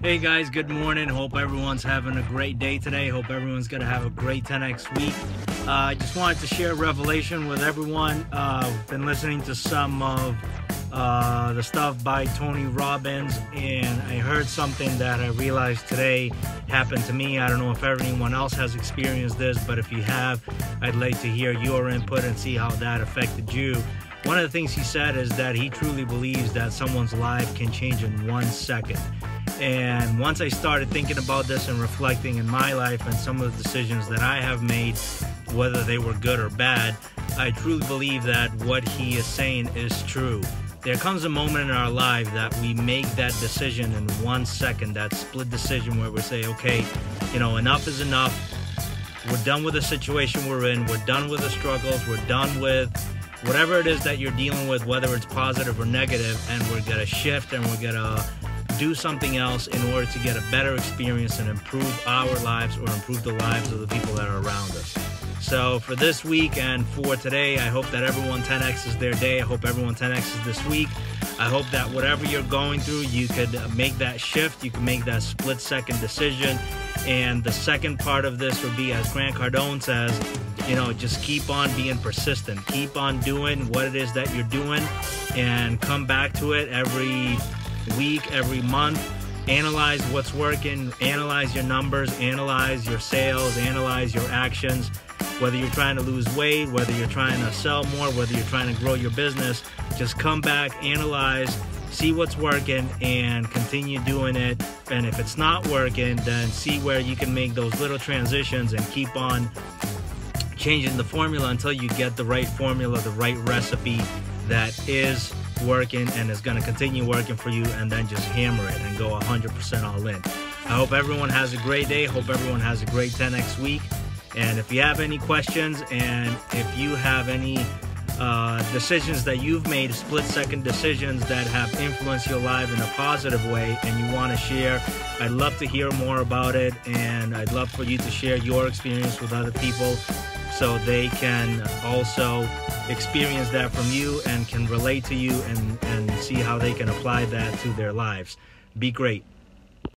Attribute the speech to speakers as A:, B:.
A: Hey guys, good morning. Hope everyone's having a great day today. Hope everyone's going to have a great 10x week. Uh, I just wanted to share a revelation with everyone. Uh, been listening to some of uh, the stuff by Tony Robbins, and I heard something that I realized today happened to me. I don't know if anyone else has experienced this, but if you have, I'd like to hear your input and see how that affected you. One of the things he said is that he truly believes that someone's life can change in one second. And once I started thinking about this and reflecting in my life and some of the decisions that I have made, whether they were good or bad, I truly believe that what he is saying is true. There comes a moment in our life that we make that decision in one second, that split decision where we say, okay, you know, enough is enough. We're done with the situation we're in. We're done with the struggles. We're done with whatever it is that you're dealing with, whether it's positive or negative, and we're gonna shift and we're gonna do something else in order to get a better experience and improve our lives or improve the lives of the people that are around us. So for this week and for today, I hope that everyone 10x is their day. I hope everyone 10x is this week. I hope that whatever you're going through, you could make that shift. You can make that split second decision. And the second part of this would be, as Grant Cardone says, you know, just keep on being persistent. Keep on doing what it is that you're doing and come back to it every week, every month. Analyze what's working, analyze your numbers, analyze your sales, analyze your actions. Whether you're trying to lose weight, whether you're trying to sell more, whether you're trying to grow your business, just come back, analyze, see what's working, and continue doing it. And if it's not working, then see where you can make those little transitions and keep on changing the formula until you get the right formula, the right recipe that is working and it's going to continue working for you and then just hammer it and go 100% all in. I hope everyone has a great day. Hope everyone has a great 10x week. And if you have any questions and if you have any uh, decisions that you've made, split second decisions that have influenced your life in a positive way, and you want to share, I'd love to hear more about it. And I'd love for you to share your experience with other people so they can also experience that from you and can relate to you and, and see how they can apply that to their lives. Be great.